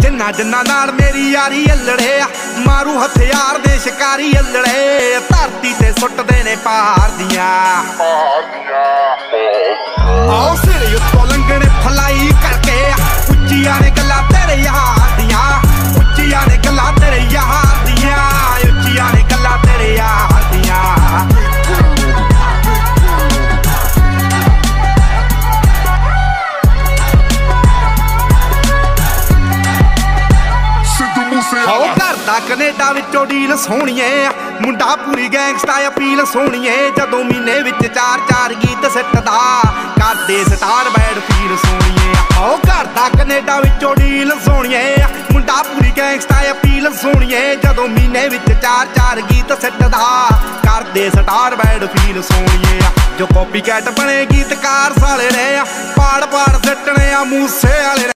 ਜਿੰਨਾ ਜਿੰਨਾ ਨਾਲ ਮੇਰੀ ਯਾਰੀ ਅਲੜੇ ਆ, ਮਾਰੂ ਹਥਿਆਰ ਦੇ ਸ਼ਿਕਾਰੀ ਅਲੜੇ ਧਰਤੀ ਤੇ ਸੁੱਟਦੇ ਨੇ ਪਹਾੜ ਦੀਆਂ। ਆਓ ਮੂਸੇ ਹੋ ਘਰ ਦਾ ਕੈਨੇਡਾ ਵਿੱਚੋਂ ਡੀਲ ਸੋਹਣੀਏ ਮੁੰਡਾ ਪੂਰੀ ਗੈਂਗਸਟਾ ਅਪੀਲ ਸੋਹਣੀਏ। ਜਦੋਂ ਮਹੀਨੇ ਵਿੱਚ ਚਾਰ ਚਾਰ ਗੀਤ ਸਿੱਟਦਾ ਕਰਦੇ ਸਟਾਰ ਬੈਡ ਫੀਲ ਸੋਹਣੀਏ ਹੋ ਘਰ ਦਾ ਕੈਨੇਡਾ ਵਿੱਚੋਂ ਡੀਲ ਸੋਹਣੀਏ ਮੁੰਡਾ ਪੂਰੀ ਗੈਂਗਸਟਾ ਅਪੀਲ ਸੋਹਣੀਏ। ਜਦੋਂ ਮਹੀਨੇ ਵਿੱਚ ਚਾਰ ਚਾਰ ਗੀਤ ਸਿੱਟਦਾ ਕਰਦੇ ਸਟਾਰ ਬੈਡ ਫੀਲ ਸੋਹਣੀਏ ਜੋ ਕਾਪੀ ਕੈਟ ਬਣੇ ਗੀਤਕਾਰ ਸਾਲੇ ਨੇ ਪਾੜ ਪਾੜ ਸਿੱਟਣੇ ਆ ਮੂਸੇ ਵਾਲੇ।